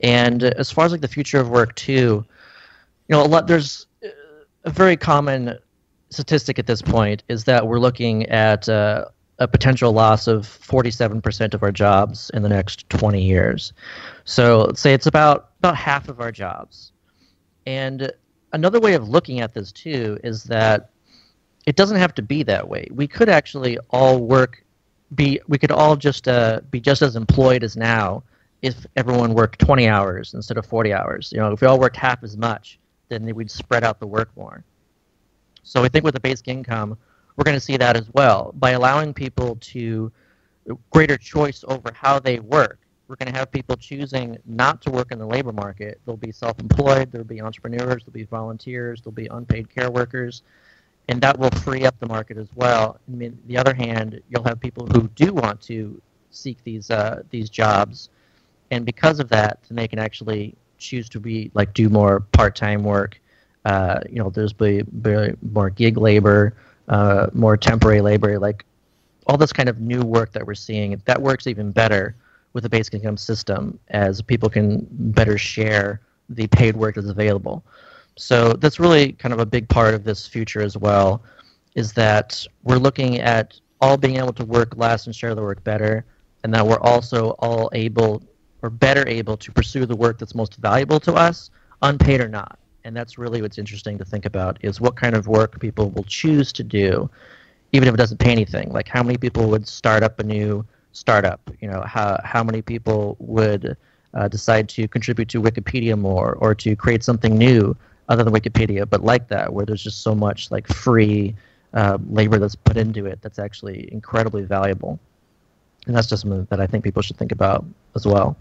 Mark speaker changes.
Speaker 1: And as far as like the future of work too, you know, a lot there's a very common statistic at this point is that we're looking at uh, a potential loss of 47% of our jobs in the next 20 years. So let's say it's about about half of our jobs. And another way of looking at this too is that it doesn't have to be that way. We could actually all work be we could all just uh, be just as employed as now if everyone worked 20 hours instead of 40 hours. You know, if we all worked half as much, then we'd spread out the work more. So I think with the basic income, we're going to see that as well by allowing people to greater choice over how they work. We're going to have people choosing not to work in the labor market. They'll be self-employed. There'll be entrepreneurs. There'll be volunteers. There'll be unpaid care workers, and that will free up the market as well. I mean, the other hand, you'll have people who do want to seek these uh, these jobs, and because of that, then they can actually choose to be like do more part-time work. Uh, you know, there's be, be more gig labor uh, more temporary labor, like all this kind of new work that we're seeing. That works even better with the basic income system as people can better share the paid work that's available. So that's really kind of a big part of this future as well, is that we're looking at all being able to work less and share the work better, and that we're also all able or better able to pursue the work that's most valuable to us, unpaid or not. And that's really what's interesting to think about is what kind of work people will choose to do even if it doesn't pay anything. Like how many people would start up a new startup? You know how, how many people would uh, decide to contribute to wikipedia more or to create something new other than wikipedia but like that where there's just so much like free uh, labor that's put into it that's actually incredibly valuable. And that's just something that i think people should think about as well